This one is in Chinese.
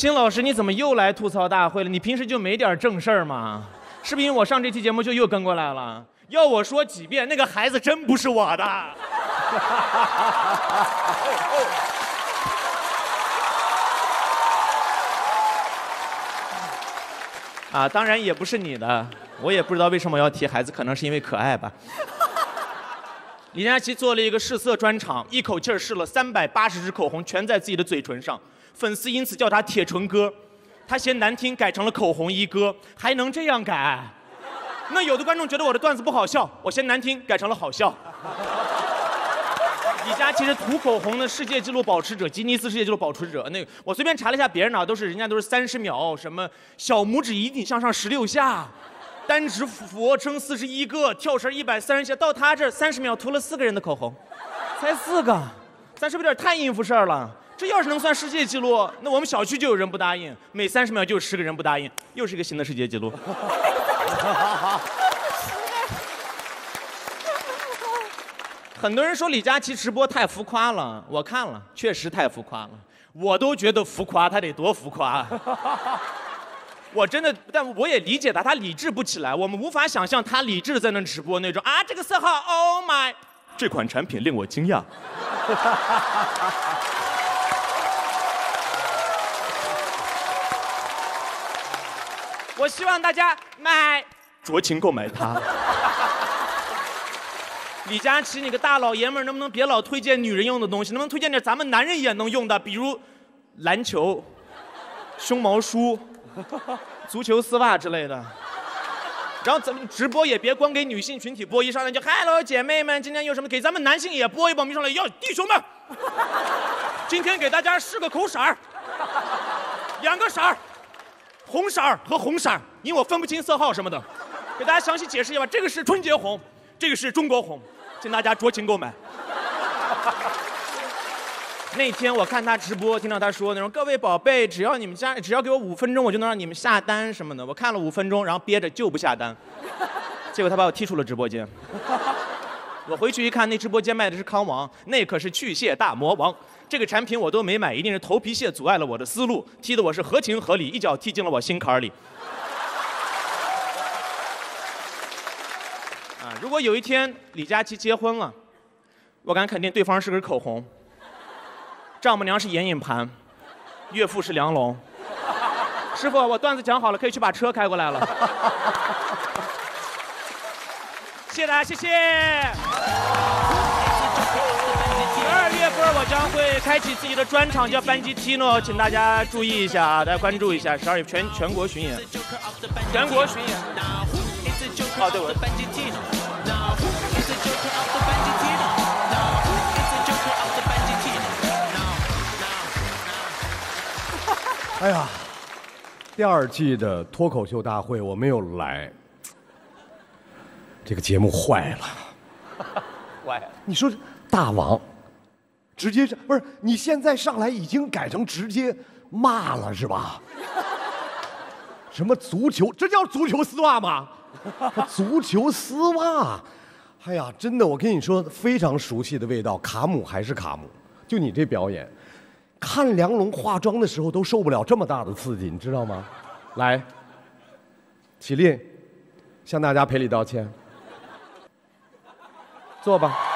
金老师，你怎么又来吐槽大会了？你平时就没点正事儿吗？是不是因为我上这期节目就又跟过来了？要我说几遍，那个孩子真不是我的。啊，当然也不是你的，我也不知道为什么要提孩子，可能是因为可爱吧。李佳琦做了一个试色专场，一口气试了三百八十支口红，全在自己的嘴唇上，粉丝因此叫他“铁唇哥”，他嫌难听，改成了“口红一哥”，还能这样改？那有的观众觉得我的段子不好笑，我嫌难听，改成了好笑。李佳琦是涂口红的世界纪录保持者，吉尼斯世界纪录保持者。那个我随便查了一下，别人呢都是人家都是三十秒，什么小拇指引体向上十六下，单指俯卧撑四十一个，跳绳一百三十下，到他这三十秒涂了四个人的口红，才四个，咱是不是有点太应付事儿了？这要是能算世界纪录，那我们小区就有人不答应，每三十秒就有十个人不答应，又是一个新的世界纪录。很多人说李佳琦直播太浮夸了，我看了，确实太浮夸了，我都觉得浮夸，他得多浮夸。我真的，但我也理解他，他理智不起来，我们无法想象他理智在那直播那种啊，这个色号，Oh my，这款产品令我惊讶。我希望大家买，酌情购买它。李佳琦，你个大老爷们儿，能不能别老推荐女人用的东西？能不能推荐点咱们男人也能用的？比如篮球、胸毛梳、足球丝袜之类的。然后咱们直播也别光给女性群体播，一上来就 “Hello，姐妹们，今天有什么？”给咱们男性也播一播。一上来要弟兄们，今天给大家试个口色儿，两个色儿，红色儿和红色儿，因为我分不清色号什么的，给大家详细解释一下吧。这个是春节红。这个是中国红，请大家酌情购买。那天我看他直播，听到他说那种各位宝贝，只要你们家只要给我五分钟，我就能让你们下单什么的。我看了五分钟，然后憋着就不下单，结果他把我踢出了直播间。我回去一看，那直播间卖的是康王，那可是去屑大魔王。这个产品我都没买，一定是头皮屑阻碍了我的思路，踢得我是合情合理，一脚踢进了我心坎里。啊如果有一天李佳琦结婚了，我敢肯定对方是根口红，丈母娘是眼影盘，岳父是梁龙。师傅，我段子讲好了，可以去把车开过来了。谢谢大家，谢谢。十二月份我将会开启自己的专场，叫班吉 Tino，请大家注意一下啊，大家关注一下。十二月全全国巡演，全国巡演。哦，对，我。哎呀，第二季的脱口秀大会我没有来，这个节目坏了。坏了。你说大王，直接不是？你现在上来已经改成直接骂了是吧？什么足球？这叫足球丝袜吗？足球丝袜。哎呀，真的，我跟你说，非常熟悉的味道。卡姆还是卡姆，就你这表演。看梁龙化妆的时候都受不了这么大的刺激，你知道吗？来，起立，向大家赔礼道歉，坐吧。